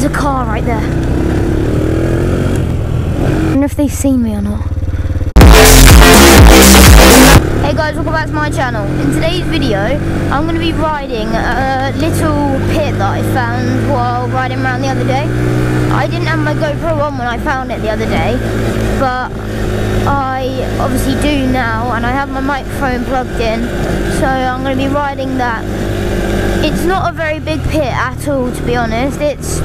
There's a car right there. I wonder if they've seen me or not. Hey guys, welcome back to my channel. In today's video, I'm going to be riding a little pit that I found while riding around the other day. I didn't have my GoPro on when I found it the other day, but I obviously do now, and I have my microphone plugged in, so I'm going to be riding that. It's not a very big pit at all, to be honest. It's,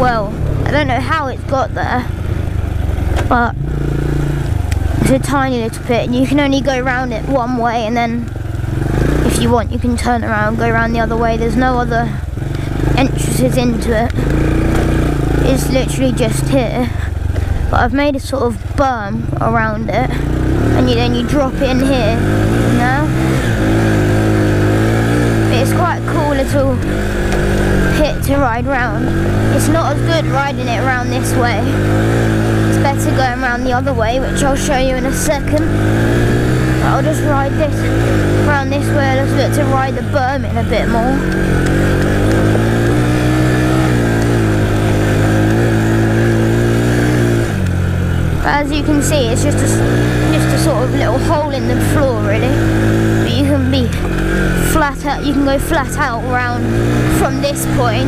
well, I don't know how it's got there, but it's a tiny little pit and you can only go around it one way and then if you want you can turn around go around the other way. There's no other entrances into it. It's literally just here. But I've made a sort of berm around it and you, then you drop in here now. But it's quite a cool little to ride round. It's not as good riding it around this way It's better going around the other way, which I'll show you in a second. I'll just ride this around this way little bit to ride the berm in a bit more. But as you can see, it's just a, just a sort of little hole in the floor, really. But you can be flat out, you can go flat out around from this point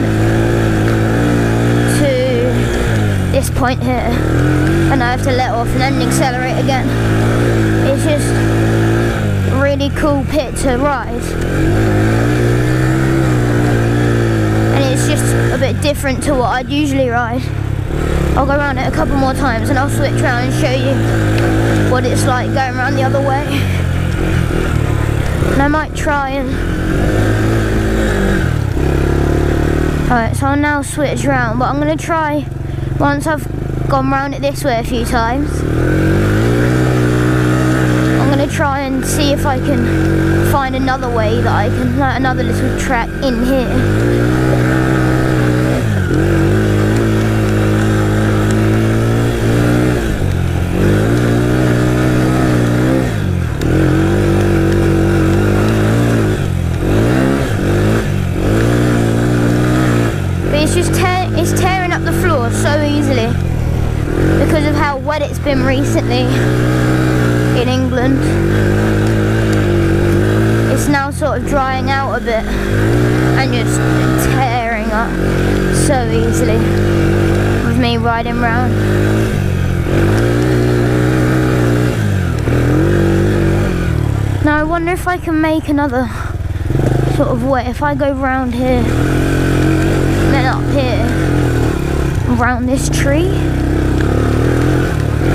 to this point here and I have to let off and then accelerate again. It's just a really cool pit to ride. And it's just a bit different to what I'd usually ride. I'll go around it a couple more times and I'll switch around and show you what it's like going around the other way. And I might try and... Alright, so I'll now switch around, but I'm going to try once I've gone round it this way a few times, I'm going to try and see if I can find another way that I can, like another little track in here. been recently in England. It's now of drying out a bit and just tearing up so easily with me riding round. Now I wonder if I can make another sort of way, if I go round here, then up here, around this tree,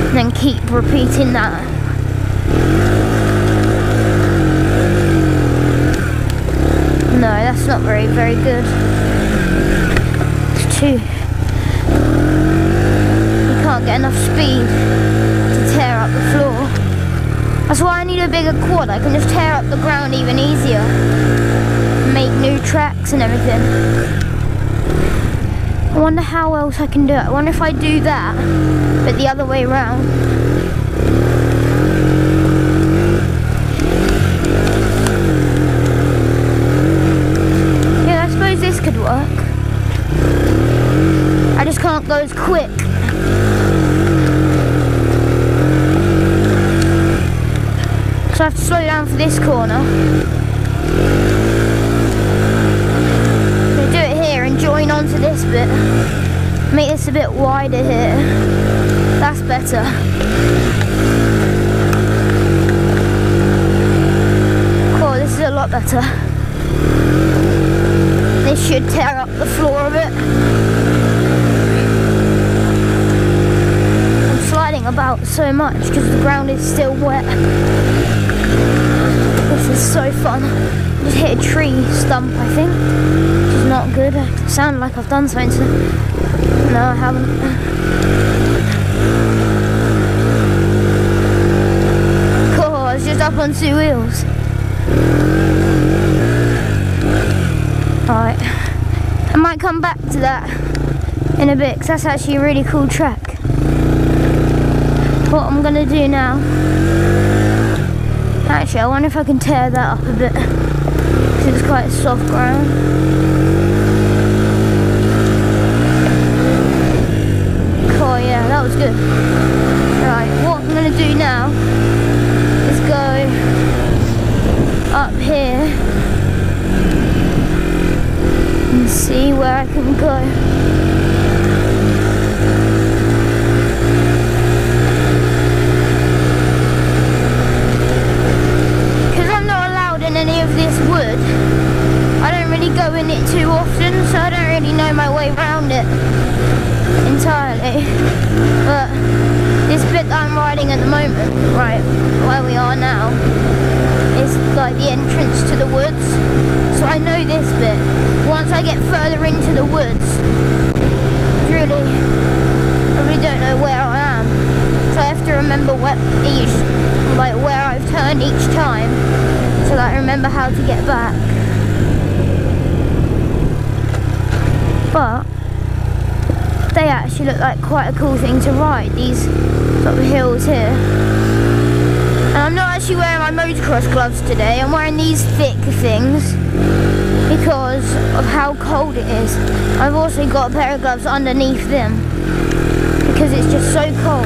and then keep repeating that. No, that's not very, very good. It's too... You can't get enough speed to tear up the floor. That's why I need a bigger quad. I can just tear up the ground even easier. Make new tracks and everything. I wonder how else I can do it. I wonder if I do that, but the other way around. Yeah, I suppose this could work. I just can't go as quick. So I have to slow down for this corner. So do it here and join onto this bit. Make this a bit wider here. That's better. Cool, this is a lot better. This should tear up the floor a bit. I'm sliding about so much because the ground is still wet. This is so fun. Just hit a tree stump, I think not good. I sound like I've done something to... No, I haven't. Cool, I was just up on two wheels. Alright. I might come back to that in a bit, because that's actually a really cool track. What I'm going to do now... Actually, I wonder if I can tear that up a bit. It's quite soft ground. Oh yeah, that was good. Right, what I'm going to do now is go up here and see where I can go. I get further into the woods, really, I really don't know where I am. So I have to remember what each, like where I've turned each time, so that I remember how to get back. But they actually look like quite a cool thing to ride, these sort of hills here. And I'm not actually motocross gloves today, I'm wearing these thick things because of how cold it is. I've also got a pair of gloves underneath them because it's just so cold.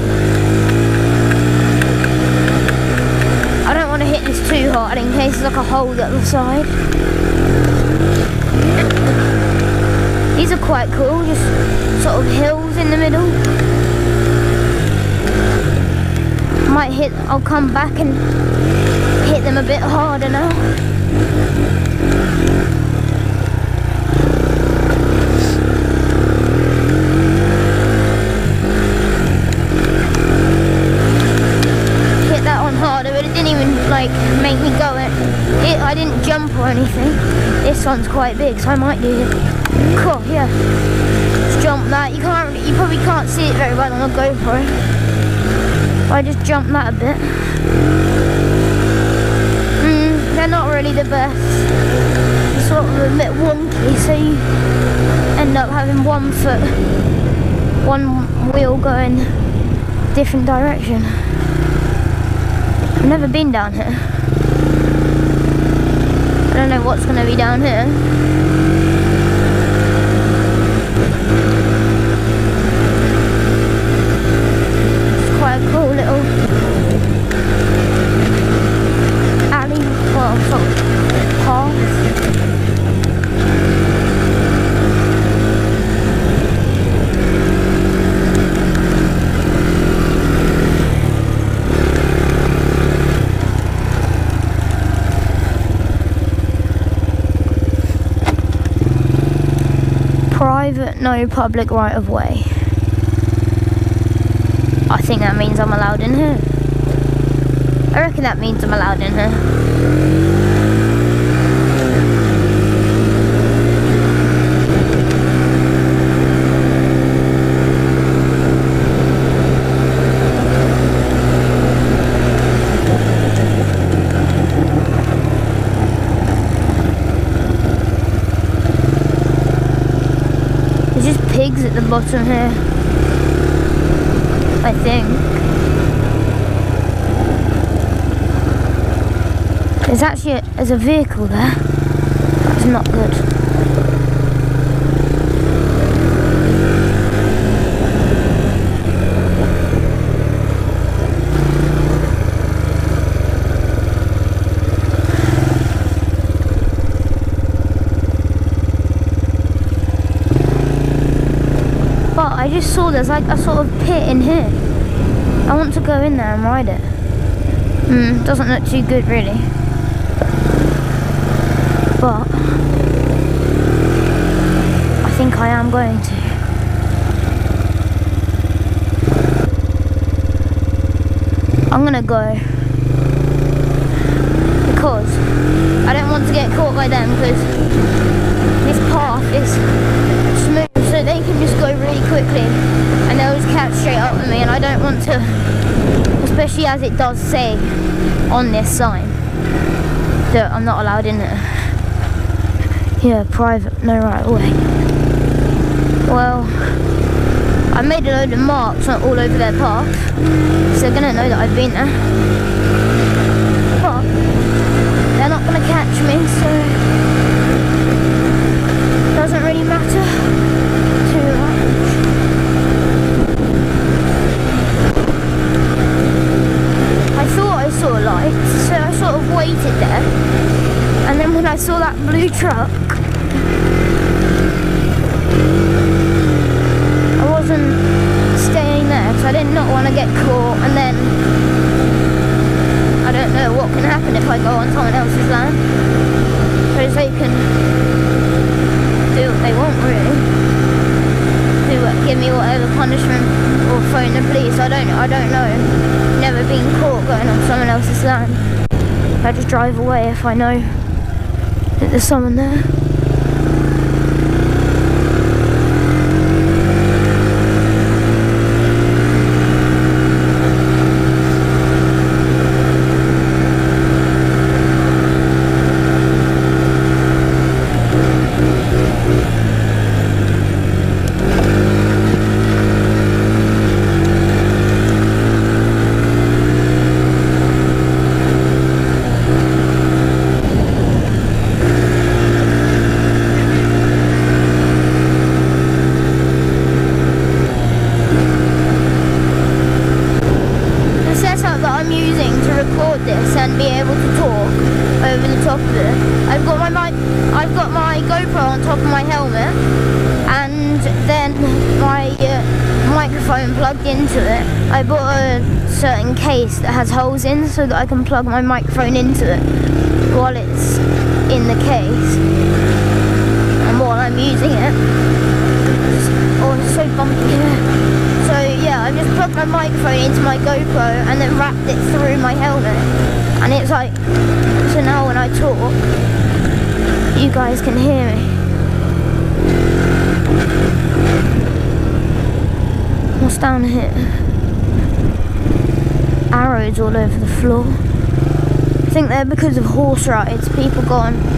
I don't want to hit this too hard in case there's like a hole at the side. These are quite cool, just sort of hills in the middle. Might hit, I'll come back and hit them a bit harder now. Hit that one harder, but it didn't even like make me go it. it I didn't jump or anything. This one's quite big, so I might do it. Cool, yeah. Jump that. You can't, you probably can't see it very well on the GoPro. I just jumped that a bit. Mm, they're not really the best. They're sort of a bit wonky, so you end up having one foot, one wheel going different direction. I've never been down here. I don't know what's going to be down here. It's quite a cool little alley, well, sort of path. Private, no public right of way. I think that means I'm allowed in here. I reckon that means I'm allowed in here. There's just pigs at the bottom here. I think. There's actually a, there's a vehicle there. That's not good. But I just saw there's like a sort of pit in here. I want to go in there and ride it. Hmm, doesn't look too good really. But I think I am going to. I'm gonna go because I don't want to get caught by them because this path is smooth so they can just go really quickly and they'll just catch straight up with me and I don't want to especially as it does say on this sign that I'm not allowed in it yeah private no right away well I made a load of marks all over their path so they're gonna know that I've been there get caught and then I don't know what can happen if I go on someone else's land. Because they can do what they want really. Do what, give me whatever punishment or phone the police. I don't I don't know. Never been caught going on someone else's land. I just drive away if I know that there's someone there. I've got my GoPro on top of my helmet, and then my uh, microphone plugged into it. I bought a certain case that has holes in so that I can plug my microphone into it while it's in the case and while I'm using it. Oh, it's so bumpy. So yeah, I just plugged my microphone into my GoPro and then wrapped it through my helmet. And it's like, so now when I talk, you guys can hear me. What's down here? Arrows all over the floor. I think they're because of horse rides. People go on